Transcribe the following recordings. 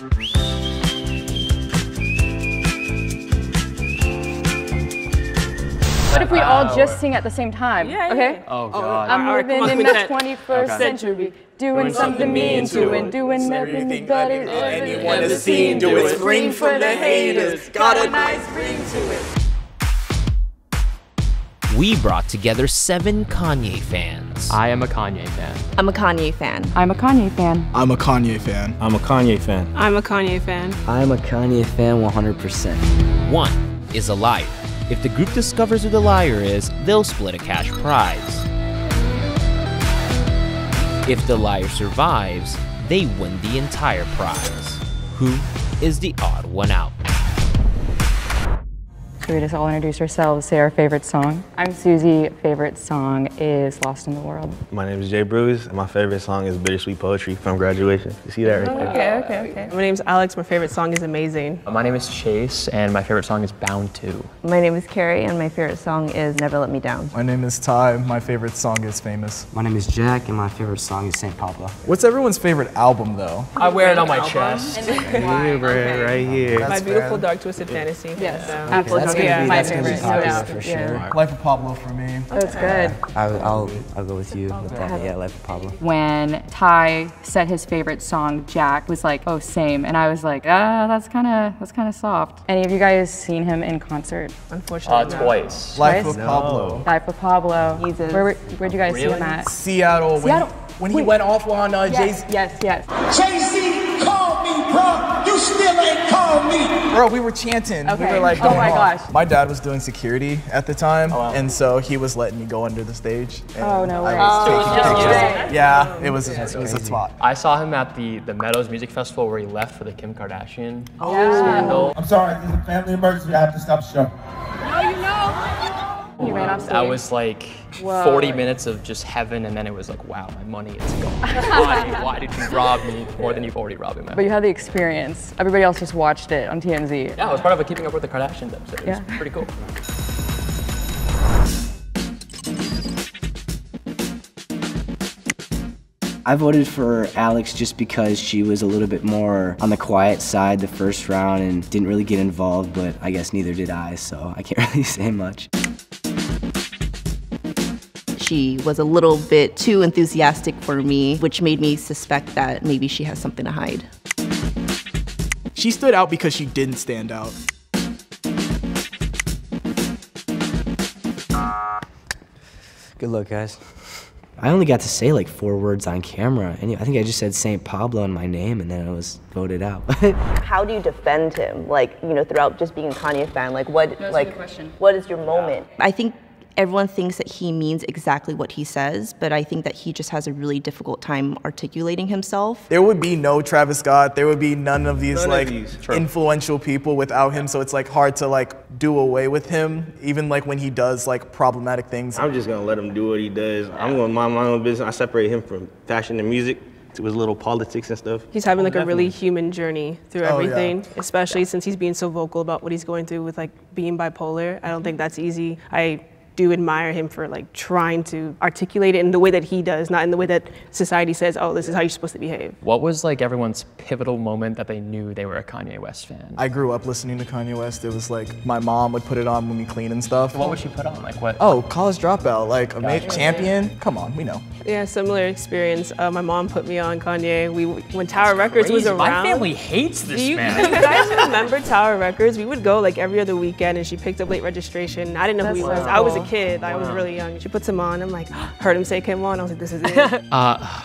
What if we all just sing at the same time? Yeah, yeah, okay. yeah. Oh, oh god. I'm Alright, living on, in the quintet. 21st century, doing something mean to it, doing nothing better than anyone ever has seen. Do it, scream for the haters. Got a nice ring to it. We brought together seven Kanye fans. I am a Kanye fan. I'm a Kanye fan. I'm a Kanye fan. I'm a Kanye fan. I'm a Kanye fan. I'm a Kanye fan. I'm a Kanye fan 100%. One is a liar. If the group discovers who the liar is, they'll split a cash prize. If the liar survives, they win the entire prize. Who is the odd one out? Should we just all introduce ourselves, say our favorite song? I'm Susie. Favorite song is Lost in the World. My name is Jay Bruce, and my favorite song is Bittersweet Poetry from graduation. You see that right there? Okay, okay, okay. My name's Alix. My favorite song is Amazing. Uh, my name is Chace, and my favorite song is Bound to. My name is Carrie, and my favorite song is Never Let Me Down. My name is Ty. My favorite song is Famous. My name is Jack, and my favorite song is St. Pablo. What's everyone's favorite album though? I wear it on my chest. Yeah, bro, right here. My beautiful fair. dark twisted fantasy. Yes, So- absolutely. That's gonna Yeah, be, my that's gonna be favorite, no popular doubt. for Yeah. sure. Life of Pablo for me. That's good. I, I'll, I'll go with you with that. Yeah, Life of Pablo. When Ty said his favorite song, Jack was like, "Oh, same," and I was like, "Ah, that's kind of that's kind of soft." Any of you guys seen him in concert? Unfortunately. Uh, no. twice. Life Twice? of Pablo. Life of Pablo. Jesus. Where were- where'd you guys see him at? Seattle. When, Seattle. when he went off on uh, Yes, Jay's. yes, yes. Jay-Z, Bro, we were chanting. We Okay. were like, Oh my off. gosh. My dad was doing security at the time, oh, and so he was letting me go under the stage. and Oh, no I way. was Oh, taking no pictures. way. Yeah, it was. It was a spot. I saw him at the, the Meadows Music Festival where he left for the Kim Kardashian Oh. scandal. I'm sorry, this is a family emergency. I have to stop the show. He ran off stage. That was like 40 minutes of just heaven, and then it was like, wow, my money is gone. why, why did you rob me more than you've already robbed me? But you had the experience. Everybody else just watched it on TMZ. Yeah, it was part of a Keeping Up with the Kardashians episode. It was Yeah. pretty cool. I voted for Alix just because she was a little bit more on the quiet side the first round and didn't really get involved, but I guess neither did I, so I can't really say much. She was a little bit too enthusiastic for me, which made me suspect that maybe she has something to hide. She stood out because she didn't stand out. Good luck, guys. I only got to say like four words on camera, and I think I just said St. Pablo in my name, and then I was voted out. How do you defend him? Like, you know, throughout just being a Kanye fan, like what That's like what is your moment? I think everyone thinks that he means exactly what he says, but I think that he just has a really difficult time articulating himself. There would be no Travis Scott. There would be none of these None of like these. Influential people without him. So it's like hard to like do away with him, even like when he does like problematic things. I'm just gonna let him do what he does. I'm gonna mind my own business. I separate him from fashion and music to his little politics and stuff. He's having like a really human journey through Oh, yeah. everything, especially since he's being so vocal about what he's going through with like being bipolar. I don't think that's easy. I do admire him for like trying to articulate it in the way that he does, not in the way that society says, oh, this is how you're supposed to behave. What was like everyone's pivotal moment that they knew they were a Kanye West fan? I grew up listening to Kanye West. It was like my mom would put it on when we clean and stuff. what would she put on? Like what? Oh, college dropout, like a ma- champion. Come on, we know. Yeah, similar experience. Uh, my mom put me on Kanye. We when Tower Records was around. My family hates this Do you, man. do you guys remember Tower Records? We would go like every other weekend, and she picked up late registration. I didn't know who he was. so I was a cool. Kid. I was really young. She puts him on. I'm like, heard him say "Come on." I was like, this is it. Uh,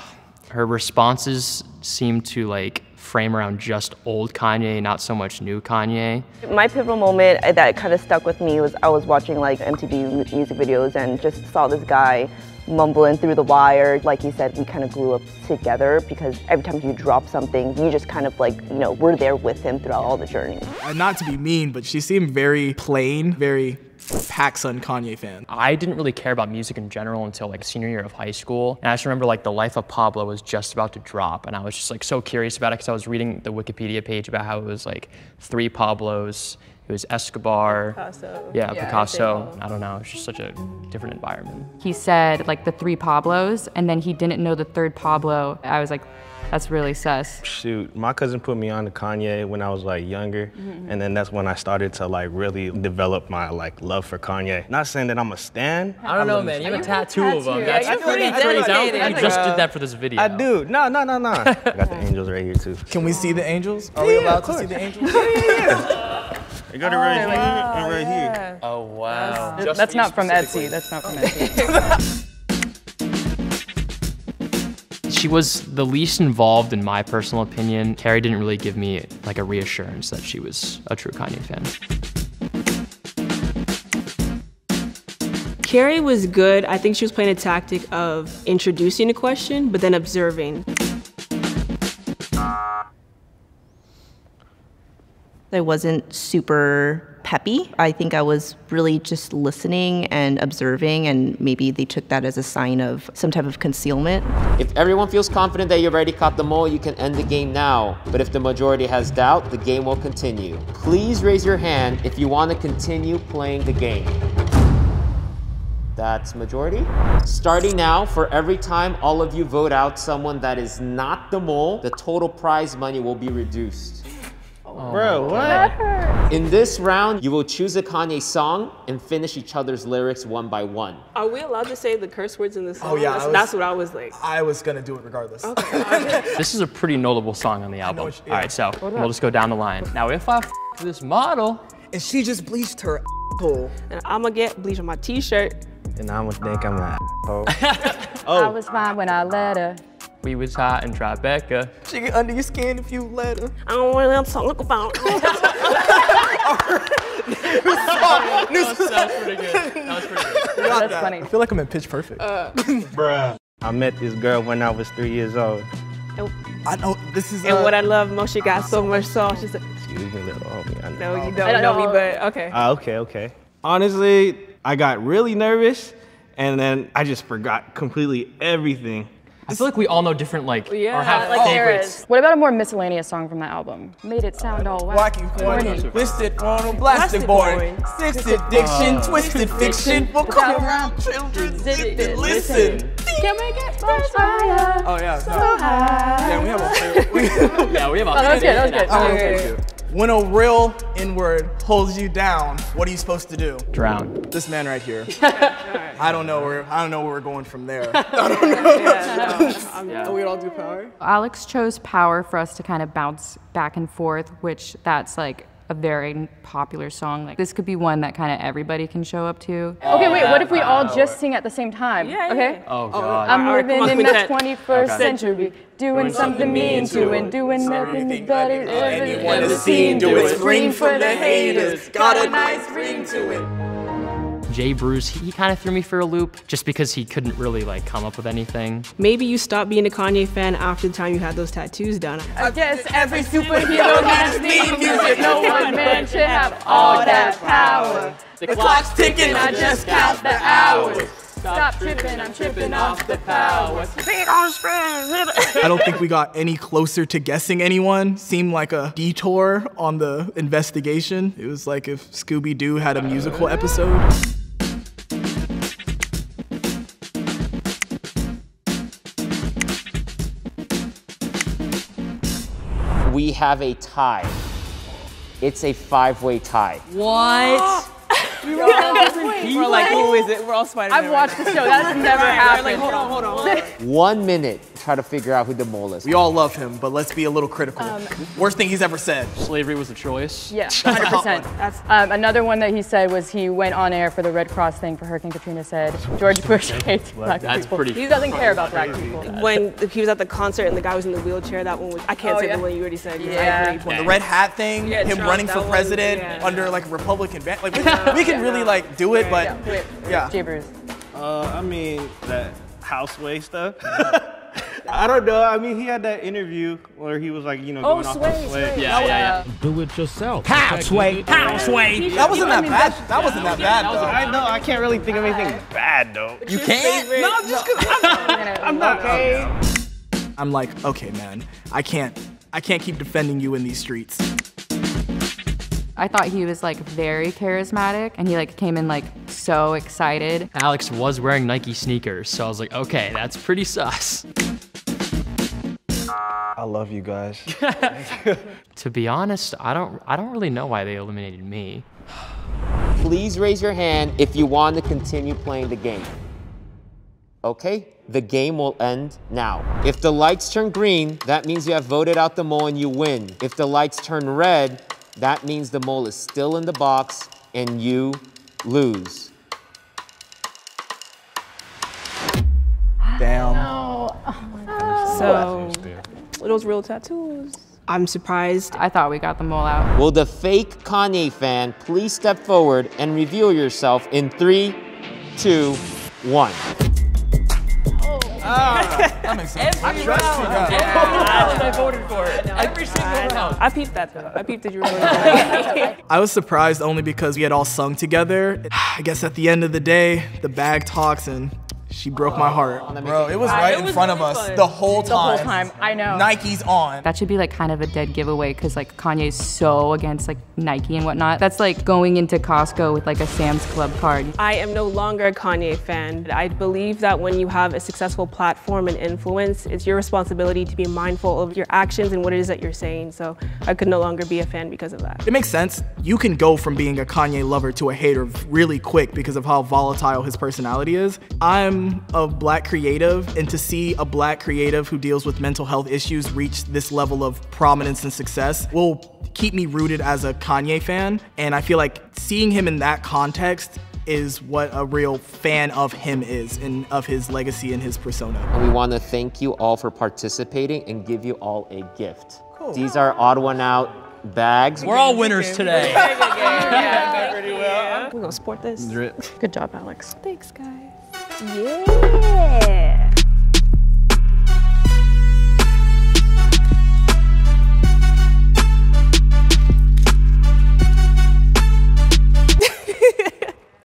her responses seem to like frame around just old Kanye, not so much new Kanye. My pivotal moment that kind of stuck with me was I was watching like MTV music videos and just saw this guy mumbling through the wire. Like you said, we kind of grew up together because every time you drop something, you just kind of like, you know, we're there with him throughout all the journey. And not to be mean, but she seemed very plain, very PacSun Kanye fan. I didn't really care about music in general until like senior year of high school. And I just remember like The Life of Pablo was just about to drop and I was just like so curious about it because I was reading the Wikipedia page about how it was like three Pablos It was Escobar. Picasso. Yeah, Yeah, Picasso. I don't know. It's just such a different environment. He said like the three Pablos, and then he didn't know the third Pablo. I was like, that's really sus. Shoot, my cousin put me on to Kanye when I was like younger, mm-hmm. and then that's when I started to like really develop my like love for Kanye. Not saying that I'm a stan. I don't know, man. You have a tattoo of them. tattoo. That's You're pretty pretty crazy. dedicated. You just did that for this video. I do. No, no, no, no. I got the angels right here too. Can we see the angels? Are we allowed to see the angels? I oh, got it right here and right here. Oh wow. That's not from Etsy. That's not from Etsy. She was the least involved in my personal opinion. Carrie didn't really give me like a reassurance that she was a true Kanye fan. Carrie was good. I think she was playing a tactic of introducing a question, but then observing. I wasn't super peppy. I think I was really just listening and observing, and maybe they took that as a sign of some type of concealment. If everyone feels confident that you've already caught the mole, you can end the game now. But if the majority has doubt, the game will continue. Please raise your hand if you want to continue playing the game. That's majority. Starting now, for every time all of you vote out someone that is not the mole, the total prize money will be reduced. Oh Bro, what? In this round, you will choose a Kanye song and finish each other's lyrics one by one. Are we allowed to say the curse words in this oh, song? Oh, yeah, That's, was- that's what I was like. I was gonna do it regardless. Okay. This is a pretty notable song on the album. what you- All right, so we'll just go down the line. Now, if I f- this model, And she just bleached her hole. And I'm gonna get bleach on my t-shirt. And I'm gonna think I'm an asshole. Oh. I was fine when I let her. We was hot in Tribeca. She get under your skin if you let her. I don't want to talk about. That was pretty good. That was pretty good. Got That's that. funny. I feel like I'm in Pitch Perfect. Bruh. I met this girl when I was three years old. I know this is. and uh, what I love most, she got so much sauce. She said, Excuse me, little homie. I "No, you don't don't know me, but okay." Ah, okay, okay. Honestly, I got really nervous, and then I just forgot completely everything. I feel like we all know different like Yeah, or have like favorites. What about a more miscellaneous song from that album? Made it sound all wacky. Wacky, corny, corny. twisted, on plastic Plastic boy, boy. six addiction, twisted fiction, we'll come around children, listen, listen. Can we get first fire? Oh yeah, no. yeah, we have a. Yeah, we have a Oh, that was good. That was good. I Okay, don't When a real inward holds you down, what are you supposed to do? Drown. This man right here. I don't know where I don't know where we're going from there. We all do power. Alix chose Power for us to kind of bounce back and forth, which that's like a very popular song. Like this could be one that kind of everybody can show up to. Okay, wait. What if we all just sing at the same time? Yeah, Okay. yeah. Oh, oh god. I'm Alright, living on, in the 21st Okay. century, doing something mean to and doing nothing Anything but anyone it. has seen, do it scream for the haters. Got a nice ring to it. Jay Bruce, he, he kind of threw me for a loop just because he couldn't really like come up with anything. Maybe you stopped being a Kanye fan after the time you had those tattoos done. I guess every superhero needs theme music. No one man should have all that power. The Clock's ticking, I just count the hours. Stop tripping, I'm tripping off the power. I don't think we got any closer to guessing anyone. Seemed like a detour on the investigation. It was like if Scooby Doo had a musical episode. We have a tie. It's a five-way tie. What? We're like, who is it? We're all Spider-Man. I've watched the show. That's never happened. Like, hold on, hold on. Hold on. One minute to try to figure out who the mole is. We all love him, but let's be a little critical. Worst thing he's ever said. Slavery was a choice. Yeah, 100%. Um, another one that he said was he went on air for the Red Cross thing for Hurricane Katrina said George Bush hates black That's people. pretty- He doesn't care about black people. When he was at the concert and the guy was in the wheelchair, that one was. I can't Oh, say yeah. the one you already said. I Yeah. agree. The red hat thing, Yeah, him Trump, running that for one, president yeah. under like a Republican ban. Like we, we can really like do it, but Yeah, wait, yeah. Jay Uh, I mean that houseway stuff. I don't know. I mean, he had that interview where he was like, you know, Oh, going off sway, the sway. sway. Yeah, yeah, yeah. Do it yourself. Houseway, houseway. That wasn't that bad. That wasn't that bad though. I know. I can't really think of anything bad though. You can't. No, just because I'm not okay. I'm like, okay, man, I can't, I can't keep defending you in these streets. I thought he was like very charismatic and he like came in like so excited. Alix was wearing Nike sneakers, so I was like, okay, that's pretty sus. I love you guys. to be honest, I don't I don't really know why they eliminated me. Please raise your hand if you want to continue playing the game. Okay, the game will end now. If the lights turn green, that means you have voted out the mole and you win. If the lights turn red, that means the mole is still in the box and you lose. Damn. Oh my gosh. So, those real tattoos. I'm surprised. I thought we got them all out. Will the fake Kanye fan please step forward and reveal yourself in three, two, one. Oh, ah, That makes sense. I trust you guys. I voted for it. Every single round. I peeped that though. I peeped that you were really I was surprised only because we had all sung together. I guess at the end of the day, the bag talks and she broke my oh, heart. Bro, it was right in front of us the whole time. The whole time. time, I know. Nike's on. That should be like kind of a dead giveaway because like Kanye's so against like Nike and whatnot. That's like going into Costco with like a Sam's Club card. I am no longer a Kanye fan. I believe that when you have a successful platform and influence, it's your responsibility to be mindful of your actions and what it is that you're saying. So I could no longer be a fan because of that. It makes sense. You can go from being a Kanye lover to a hater really quick because of how volatile his personality is. I'm a black creative, and to see a black creative who deals with mental health issues reach this level of prominence and success will keep me rooted as a Kanye fan. And I feel like seeing him in that context is what a real fan of him is and of his legacy and his persona. And we want to thank you all for participating and give you all a gift. Cool. These are odd one out bags. We're all winners today. We're gonna sport this. Good job, Alix. Thanks, guys. Yeah.